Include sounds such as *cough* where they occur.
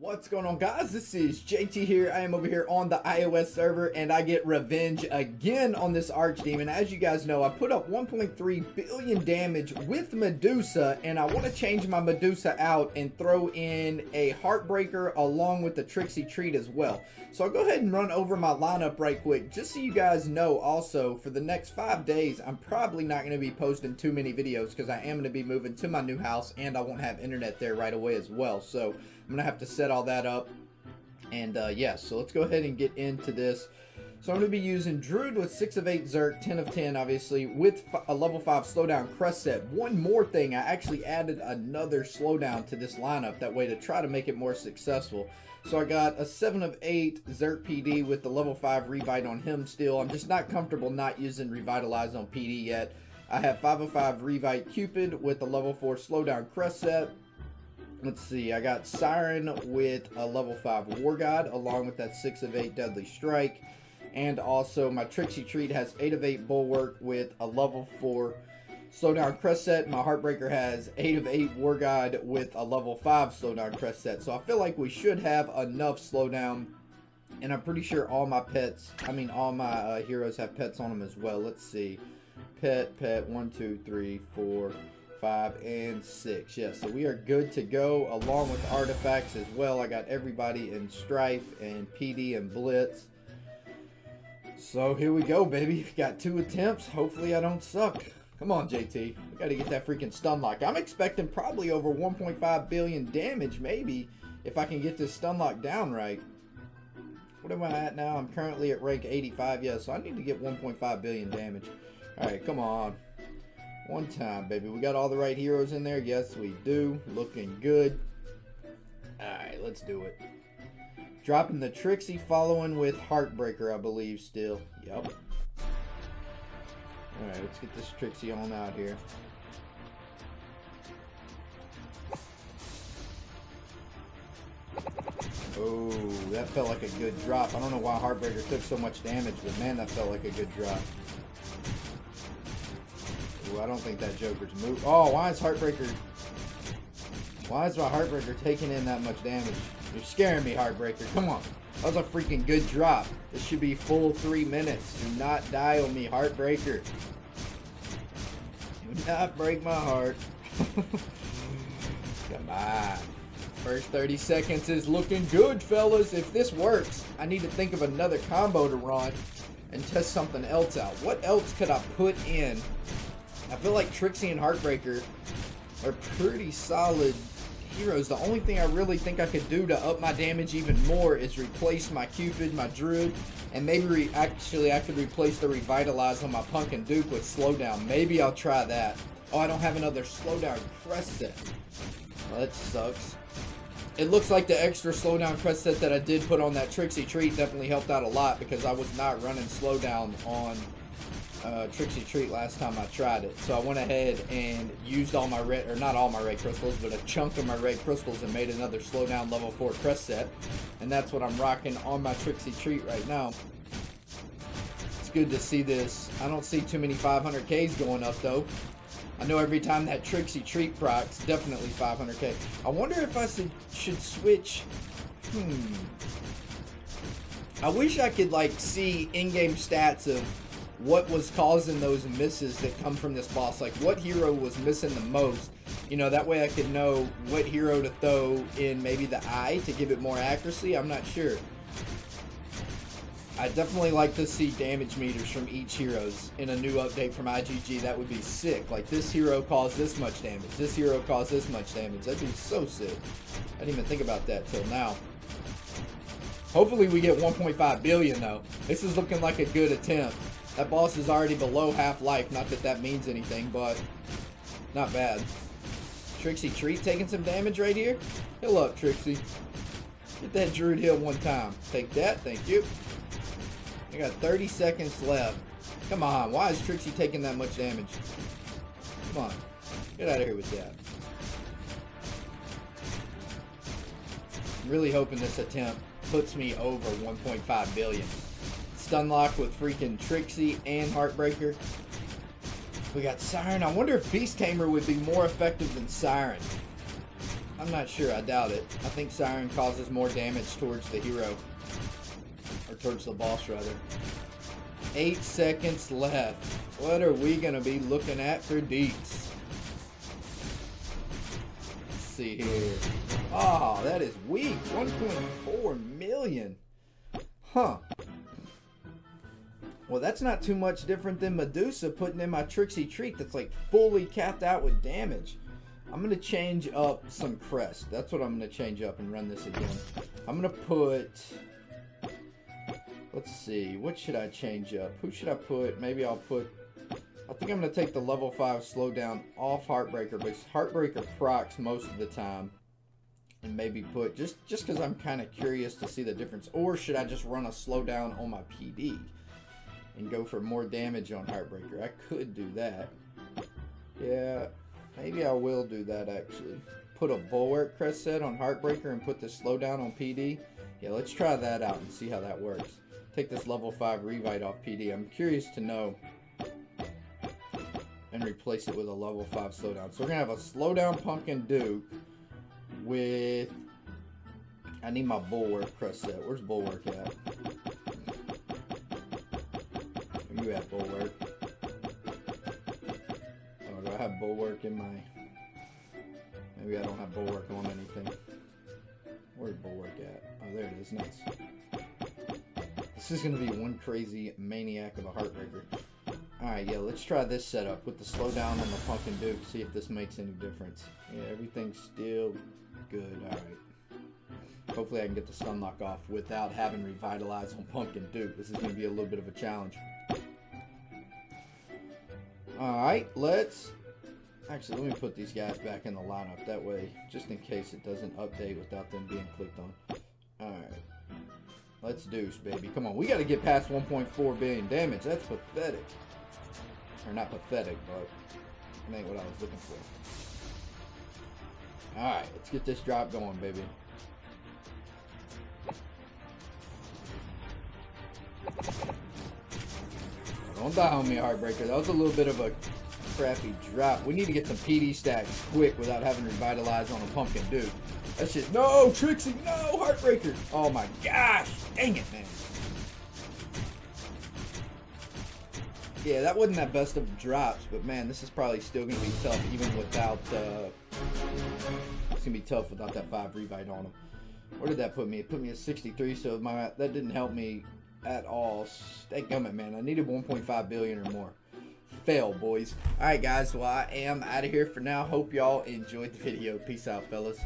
What's going on guys? This is JT here. I am over here on the iOS server and I get revenge again on this Archdemon. As you guys know, I put up 1.3 billion damage with Medusa and I want to change my Medusa out and throw in a Heartbreaker along with the Trixie Treat as well. So I'll go ahead and run over my lineup right quick just so you guys know also for the next five days I'm probably not going to be posting too many videos because I am going to be moving to my new house and I won't have internet there right away as well. So I'm going to have to set all that up. And uh, yeah, so let's go ahead and get into this. So I'm going to be using Druid with 6 of 8 Zerk, 10 of 10 obviously, with a level 5 slowdown crest set. One more thing, I actually added another slowdown to this lineup, that way to try to make it more successful. So I got a 7 of 8 Zerk PD with the level 5 Revite on him still. I'm just not comfortable not using Revitalize on PD yet. I have 5 of 5 Revite Cupid with the level 4 slowdown crest set. Let's see, I got Siren with a level 5 War God, along with that 6 of 8 Deadly Strike. And also, my Trixie Treat has 8 of 8 Bulwark with a level 4 Slowdown Crest set. My Heartbreaker has 8 of 8 War God with a level 5 Slowdown Crest set. So I feel like we should have enough slowdown. And I'm pretty sure all my pets, I mean all my uh, heroes have pets on them as well. Let's see. Pet, pet, one, two, three, four five, and six. Yes, so we are good to go along with artifacts as well. I got everybody in Strife and PD and Blitz. So here we go, baby. *laughs* Got two attempts. Hopefully I don't suck. Come on, JT. We got to get that freaking stun lock. I'm expecting probably over 1.5 billion damage, maybe, if I can get this stun lock down right. What am I at now? I'm currently at rank 85. Yeah, so I need to get 1.5 billion damage. All right, come on. One time, baby. We got all the right heroes in there. Yes, we do. Looking good. Alright, let's do it. Dropping the Trixie, following with Heartbreaker, I believe, still. Yep. Alright, let's get this Trixie on out here. Oh, that felt like a good drop. I don't know why Heartbreaker took so much damage, but man, that felt like a good drop. I don't think that Joker's move. Oh, why is Heartbreaker... Why is my Heartbreaker taking in that much damage? You're scaring me, Heartbreaker. Come on. That was a freaking good drop. This should be full three minutes. Do not die on me, Heartbreaker. Do not break my heart. *laughs* Come on. First 30 seconds is looking good, fellas. If this works, I need to think of another combo to run and test something else out. What else could I put in I feel like Trixie and Heartbreaker are pretty solid heroes. The only thing I really think I could do to up my damage even more is replace my Cupid, my Druid, and maybe actually I could replace the Revitalize on my Pumpkin Duke with Slowdown. Maybe I'll try that. Oh, I don't have another Slowdown crest set. Well, that sucks. It looks like the extra slowdown crest set that I did put on that Trixie Treat definitely helped out a lot because I was not running slowdown on uh, Trixie Treat last time I tried it. So I went ahead and used all my red, or not all my red crystals, but a chunk of my red crystals and made another slowdown level 4 crest set. And that's what I'm rocking on my Trixie Treat right now. It's good to see this. I don't see too many 500Ks going up though. I know every time that Trixie Treat procs, definitely 500k. I wonder if I should, should switch. Hmm. I wish I could like see in-game stats of what was causing those misses that come from this boss. Like, what hero was missing the most? You know, that way I could know what hero to throw in maybe the eye to give it more accuracy. I'm not sure. I definitely like to see damage meters from each heroes in a new update from IGG. That would be sick. Like, this hero caused this much damage. This hero caused this much damage. That'd be so sick. I didn't even think about that till now. Hopefully we get 1.5 billion, though. This is looking like a good attempt. That boss is already below half-life. Not that that means anything, but not bad. Trixie Treat taking some damage right here. Heal up, Trixie. Get that Druid heal one time. Take that. Thank you. I got 30 seconds left. Come on. Why is Trixie taking that much damage? Come on. Get out of here with that. I'm really hoping this attempt puts me over 1.5 billion. Stunlock with freaking Trixie and Heartbreaker. We got Siren. I wonder if Beast Tamer would be more effective than Siren. I'm not sure. I doubt it. I think Siren causes more damage towards the hero. Or towards the boss, rather. Eight seconds left. What are we going to be looking at for deets? Let's see here. Oh, that is weak. 1.4 million. Huh. Well, that's not too much different than Medusa putting in my Trixie Treat that's like fully capped out with damage. I'm going to change up some crest. That's what I'm going to change up and run this again. I'm going to put... Let's see. What should I change up? Who should I put? Maybe I'll put... I think I'm going to take the level 5 slowdown off Heartbreaker because Heartbreaker procs most of the time. And maybe put... Just just because I'm kind of curious to see the difference. Or should I just run a slowdown on my PD? And go for more damage on Heartbreaker. I could do that. Yeah, Maybe I will do that actually. Put a Bulwark crest set on Heartbreaker and put the slowdown on PD. Yeah, let's try that out and see how that works. Take this level 5 Revite off PD. I'm curious to know. And replace it with a level 5 slowdown. So we're going to have a slowdown Pumpkin Duke with... I need my Bulwark crest set. Where's Bulwark at? You at, Bulwark? Oh, do I have bulwark in my... Maybe I don't have bulwark on anything. Where's bulwark at? Oh, there it is. Nice. This is going to be one crazy maniac of a heartbreaker. Alright, yeah, let's try this setup with the slowdown on the Pumpkin Duke, see if this makes any difference. Yeah, everything's still good. Alright. Hopefully I can get the stun lock off without having Revitalize on Pumpkin Duke. This is going to be a little bit of a challenge. Alright, let's Actually, let me put these guys back in the lineup. That way, just in case it doesn't update without them being clicked on. Alright. Let's deuce, baby. Come on, we got to get past 1.4 billion damage. That's pathetic. Or not pathetic, but it ain't what I was looking for. Alright, let's get this drop going, baby. Don't die on me, Heartbreaker. That was a little bit of a crappy drop. We need to get some PD stacks quick without having to revitalize on a Pumpkin Duke. That's just no Trixie, no Heartbreaker. Oh my gosh, dang it, man. Yeah, that wasn't that best of drops, but man, this is probably still gonna be tough even without. Uh, it's gonna be tough without that five revite on him. Where did that put me? It put me at 63, so my that didn't help me at all. Stay gummit, man. I needed 1.5 billion or more fail, boys. All right, guys. Well, I am out of here for now. Hope y'all enjoyed the video. Peace out, fellas.